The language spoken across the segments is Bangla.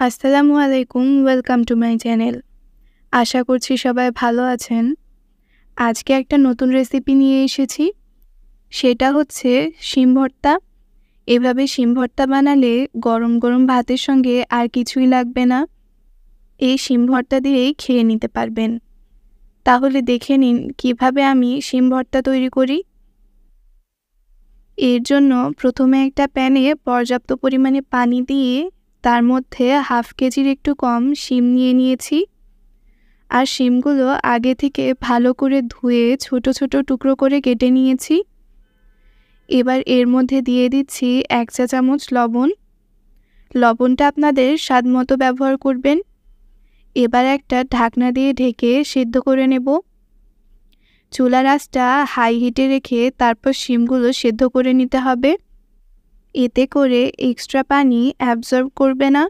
আসসালামু আলাইকুম, ওয়েলকাম টু মাই চ্যানেল। আশা করছি সবাই ভালো আছেন। আজকে একটা নতুন রেসিপি নিয়ে এসেছি। সেটা হচ্ছে শিম ভর্তা। এভাবে শিম ভর্তা বানালে গরম গরম ভাতের সঙ্গে আর কিছুই লাগবে না। এই শিম ভর্তা দিয়েই খেয়ে নিতে পারবেন। তাহলে দেখে নিন, কীভাবে আমি শিম ভর্তা তৈরি করি। এর জন্য প্রথমে একটা প্যানে পর্যাপ্ত পরিমাণে পানি দিয়ে তার মধ্যে হাফ কেজির একটু কম শিম নিয়ে নিয়েছি। আর শিমগুলো আগে থেকে ভালো করে ধুয়ে ছোট ছোট টুকরো করে কেটে নিয়েছি। এবার এর মধ্যে দিয়ে দিচ্ছি এক চা চামচ লবণ। লবণটা আপনাদের স্বাদ মতো ব্যবহার করবেন। এবার একটা ঢাকনা দিয়ে ঢেকে সিদ্ধ করে নেব। চুলার আঁচটা হাই হিটে রেখে তারপর শিমগুলো সেদ্ধ করে নিতে হবে। এতে করে এক্সট্রা পানি অ্যাবজর্ব করবে না।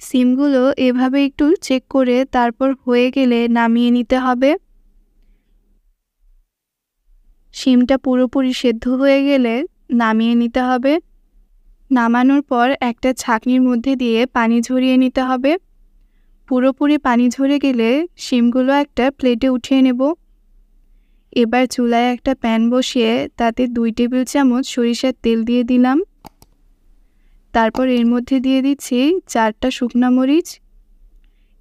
সিমগুলো এভাবে একটু চেক করে তারপর হয়ে গেলে নামিয়ে নিতে হবে। শিমটা পুরোপুরি সেদ্ধ হয়ে গেলে নামিয়ে নিতে হবে। নামানোর পর একটা ছাকনির মধ্যে দিয়ে পানি ঝরিয়ে নিতে হবে। পুরোপুরি পানি ঝরে গেলে শিমগুলো একটা প্লেটে উঠিয়ে নেব। এবার চুলায় একটা প্যান বসিয়ে তাতে দুই টেবিল চামচ সরিষার তেল দিয়ে দিলাম। তারপর এর মধ্যে দিয়ে দিচ্ছি চারটা শুকনা মরিচ।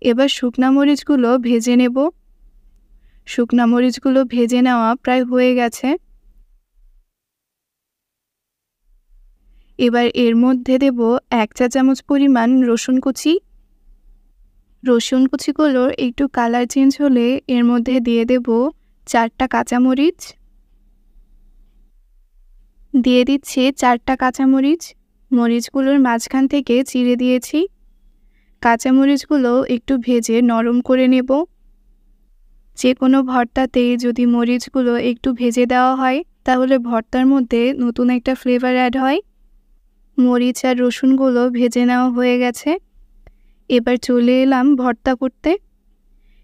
এবার শুকনা মরিচগুলো ভেজে নেব। শুকনা মরিচগুলো ভেজে নেওয়া প্রায় হয়ে গেছে। এবার এর মধ্যে দেব এক চা চামচ পরিমাণ রসুন কুচি। রসুন কুচিগুলো একটু কালার চেঞ্জ হলে এর মধ্যে দিয়ে দেব চারটা কাঁচামরিচ। দিয়ে দিচ্ছি চারটা কাঁচামরিচ। মরিচগুলোর মাঝখান থেকে চিড়ে দিয়েছি। কাঁচামরিচগুলো একটু ভেজে নরম করে নেব। যে কোনো ভর্তাতে যদি মরিচগুলো একটু ভেজে দেওয়া হয়, তাহলে ভর্তার মধ্যে নতুন একটা ফ্লেভার অ্যাড হয়। মরিচ আর রসুনগুলো ভেজে নেওয়া হয়ে গেছে। এবার চলে এলাম ভর্তা করতে।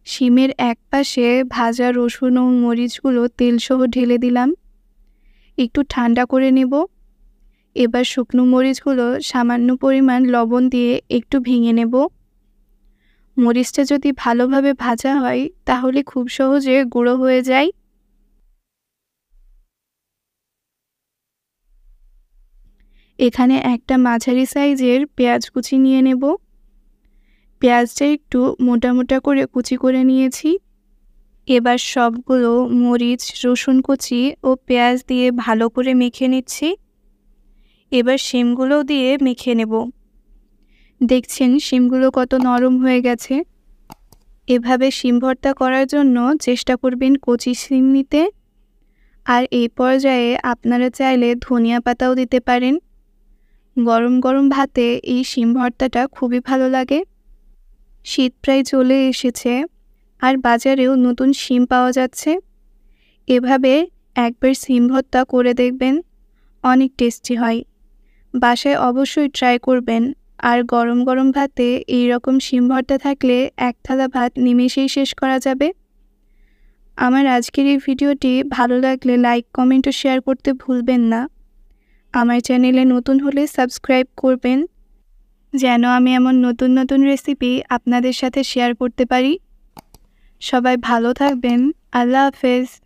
শিমের এক পাশে ভাজা রসুন ও মরিচগুলো তেলসহ ঢেলে দিলাম। একটু ঠান্ডা করে নেব। এবার শুকনো মরিচগুলো সামান্য পরিমাণ লবণ দিয়ে একটু ভেঙে নেব। মরিচটা যদি ভালোভাবে ভাজা হয়, তাহলে খুব সহজে গুঁড়ো হয়ে যায়। এখানে একটা মাঝারি সাইজের পেঁয়াজ কুচি নিয়ে নেব। পেঁয়াজটা একটু মোটা মোটা করে কুচি করে নিয়েছি। এবার সবগুলো মরিচ, রসুন কুচি ও পেঁয়াজ দিয়ে ভালো করে মেখে নিচ্ছি। এবার শিমগুলো দিয়ে মেখে নেব। দেখছেন শিমগুলো কত নরম হয়ে গেছে। এভাবে শিম ভর্তা করার জন্য চেষ্টা করবেন কচি শিম নিতে। আর এই পর্যায়ে আপনারা চাইলে ধনিয়া পাতাও দিতে পারেন। গরম গরম ভাতে এই শিম ভর্তাটা খুবই ভালো লাগে। শীত প্রায় চলে এসেছে, আর বাজারেও নতুন শিম পাওয়া যাচ্ছে। এভাবে একবার শিম ভর্তা করে দেখবেন, অনেক টেস্টি হয়। বাসায় অবশ্যই ট্রাই করবেন, আর গরম গরম ভাতে এই রকম শিম ভর্তা থাকলে এক থালা ভাত নিমেষেই শেষ করা যাবে। আমার আজকের এই ভিডিওটি ভালো লাগলে লাইক, কমেন্ট ও শেয়ার করতে ভুলবেন না। আমার চ্যানেলে নতুন হলে সাবস্ক্রাইব করবেন। যেন আমি এমন নতুন নতুন রেসিপি আপনাদের সাথে শেয়ার করতে পারি। সবাই ভালো থাকবেন। আল্লাহ হাফেজ।